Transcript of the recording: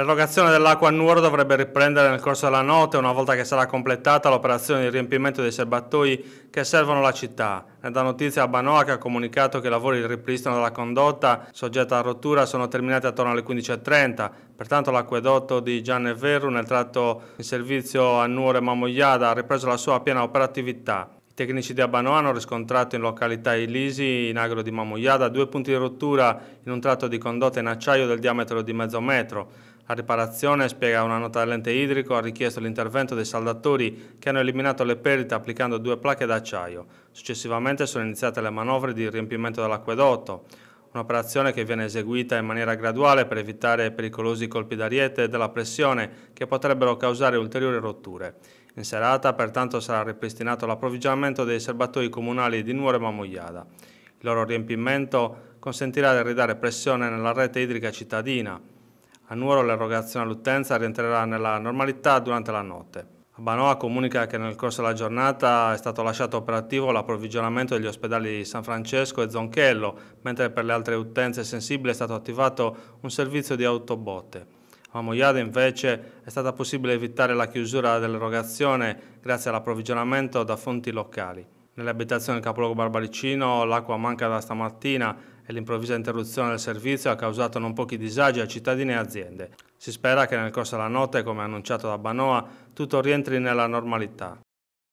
L'erogazione dell'acqua a Nuoro dovrebbe riprendere nel corso della notte una volta che sarà completata l'operazione di riempimento dei serbatoi che servono la città. È da notizia a Banoa che ha comunicato che i lavori di ripristino della condotta soggetta a rottura sono terminati attorno alle 15.30, pertanto l'acquedotto di Gianne Verru nel tratto in servizio a Nuoro e Mamogliada ha ripreso la sua piena operatività. I tecnici di Abanoa hanno riscontrato in località Ilisi, in agro di Mamogliada, due punti di rottura in un tratto di condotta in acciaio del diametro di mezzo metro. La riparazione, spiega una nota dell'ente idrico, ha richiesto l'intervento dei saldatori che hanno eliminato le perdite applicando due placche d'acciaio. Successivamente sono iniziate le manovre di riempimento dell'acquedotto, un'operazione che viene eseguita in maniera graduale per evitare pericolosi colpi d'ariete e della pressione che potrebbero causare ulteriori rotture. In serata pertanto sarà ripristinato l'approvvigionamento dei serbatoi comunali di Nuoro e Mamogliada. Il loro riempimento consentirà di ridare pressione nella rete idrica cittadina. A Nuoro l'erogazione all'utenza rientrerà nella normalità durante la notte. Banoa comunica che nel corso della giornata è stato lasciato operativo l'approvvigionamento degli ospedali San Francesco e Zonchello, mentre per le altre utenze sensibili è stato attivato un servizio di autobotte. A Moiada invece è stata possibile evitare la chiusura dell'erogazione grazie all'approvvigionamento da fonti locali. Nelle abitazioni del capoluogo barbaricino l'acqua manca da stamattina e l'improvvisa interruzione del servizio ha causato non pochi disagi a cittadini e aziende. Si spera che nel corso della notte, come annunciato da Banoa, tutto rientri nella normalità.